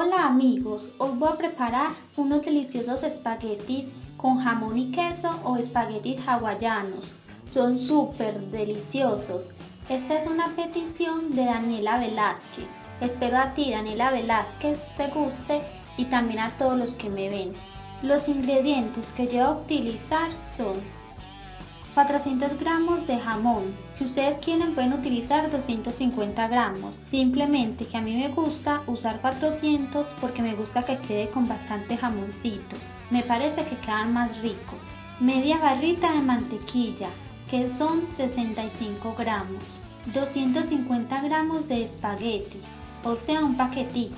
Hola amigos, hoy voy a preparar unos deliciosos espaguetis con jamón y queso o espaguetis hawaianos. Son súper deliciosos. Esta es una petición de Daniela Velázquez. Espero a ti Daniela Velázquez te guste y también a todos los que me ven. Los ingredientes que yo voy a utilizar son 400 gramos de jamón. Si ustedes quieren pueden utilizar 250 gramos. Simplemente que a mí me gusta usar 400 porque me gusta que quede con bastante jamoncito. Me parece que quedan más ricos. Media barrita de mantequilla que son 65 gramos. 250 gramos de espaguetis, o sea un paquetico.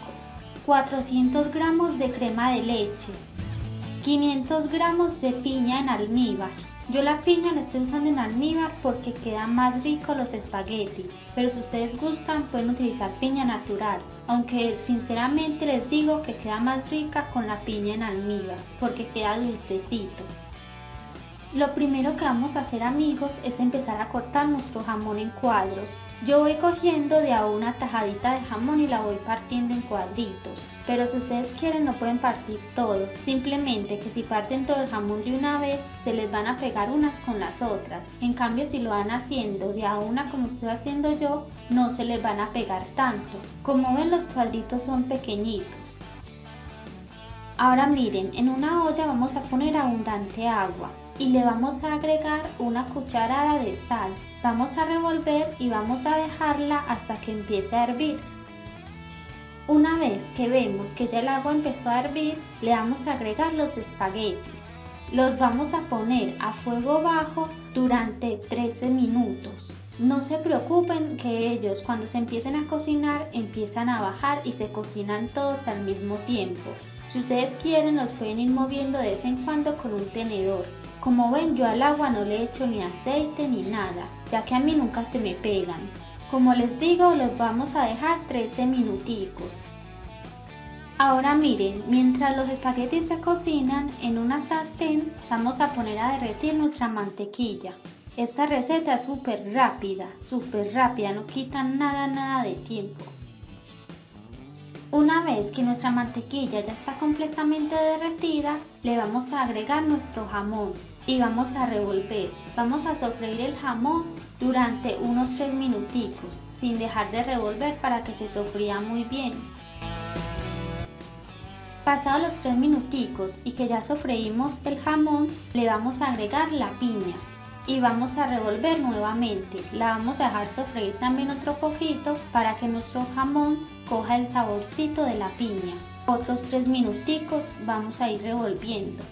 400 gramos de crema de leche. 500 gramos de piña en almíbar yo la piña la estoy usando en almíbar porque quedan más ricos los espaguetis, pero si ustedes gustan pueden utilizar piña natural, aunque sinceramente les digo que queda más rica con la piña en almíbar porque queda dulcecito. Lo primero que vamos a hacer amigos es empezar a cortar nuestro jamón en cuadros. Yo voy cogiendo de a una tajadita de jamón y la voy partiendo en cuadritos. Pero si ustedes quieren no pueden partir todo. Simplemente que si parten todo el jamón de una vez se les van a pegar unas con las otras. En cambio si lo van haciendo de a una como estoy haciendo yo no se les van a pegar tanto. Como ven los cuadritos son pequeñitos. Ahora miren, en una olla vamos a poner abundante agua y le vamos a agregar una cucharada de sal. Vamos a revolver y vamos a dejarla hasta que empiece a hervir. Una vez que vemos que ya el agua empezó a hervir, le vamos a agregar los espaguetis. Los vamos a poner a fuego bajo durante 13 minutos. No se preocupen que ellos cuando se empiecen a cocinar empiezan a bajar y se cocinan todos al mismo tiempo. Si ustedes quieren los pueden ir moviendo de vez en cuando con un tenedor. Como ven yo al agua no le echo ni aceite ni nada, ya que a mí nunca se me pegan. Como les digo, los vamos a dejar 13 minuticos. Ahora miren, mientras los espaguetis se cocinan en una sartén, vamos a poner a derretir nuestra mantequilla. Esta receta es súper rápida, súper rápida, no quita nada, nada de tiempo. Una vez que nuestra mantequilla ya está completamente derretida, le vamos a agregar nuestro jamón y vamos a revolver. Vamos a sofreír el jamón durante unos 3 minuticos, sin dejar de revolver para que se sofría muy bien. Pasados los 3 minuticos y que ya sofreímos el jamón, le vamos a agregar la piña y vamos a revolver nuevamente. La vamos a dejar sofreír también otro poquito para que nuestro jamón coja el saborcito de la piña. Otros 3 minuticos vamos a ir revolviendo.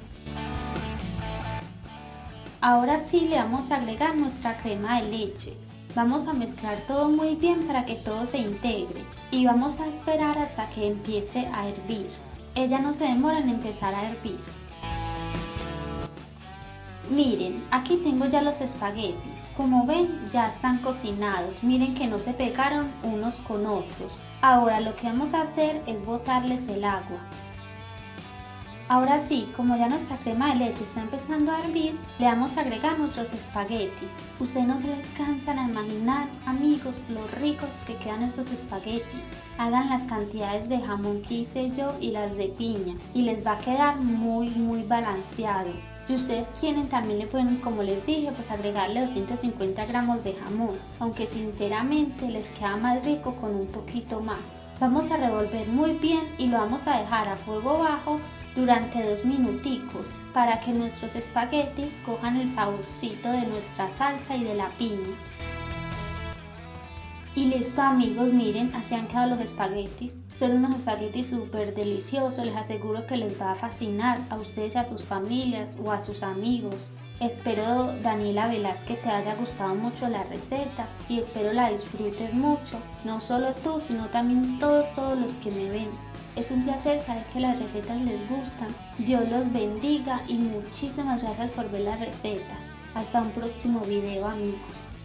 Ahora sí le vamos a agregar nuestra crema de leche. Vamos a mezclar todo muy bien para que todo se integre y vamos a esperar hasta que empiece a hervir. Ella no se demora en empezar a hervir. Miren, aquí tengo ya los espaguetis. Como ven, ya están cocinados. Miren que no se pegaron unos con otros. Ahora lo que vamos a hacer es botarles el agua. Ahora sí, como ya nuestra crema de leche está empezando a hervir, le vamos a agregar nuestros espaguetis. Ustedes no se les cansan a imaginar, amigos, lo ricos que quedan estos espaguetis. Hagan las cantidades de jamón que hice yo y las de piña y les va a quedar muy muy balanceado. Si ustedes quieren también le pueden, como les dije, pues agregarle 250 gramos de jamón, aunque sinceramente les queda más rico con un poquito más. Vamos a revolver muy bien y lo vamos a dejar a fuego bajo durante dos minuticos para que nuestros espaguetis cojan el saborcito de nuestra salsa y de la piña. Y listo amigos, miren, así han quedado los espaguetis. Son unos espaguetis súper deliciosos, les aseguro que les va a fascinar a ustedes a sus familias o a sus amigos. Espero Daniela Velázquez te haya gustado mucho la receta y espero la disfrutes mucho, no solo tú, sino también todos, todos los que me ven. Es un placer saber que las recetas les gustan. Dios los bendiga y muchísimas gracias por ver las recetas. Hasta un próximo video amigos.